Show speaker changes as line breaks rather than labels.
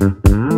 Mm-hmm.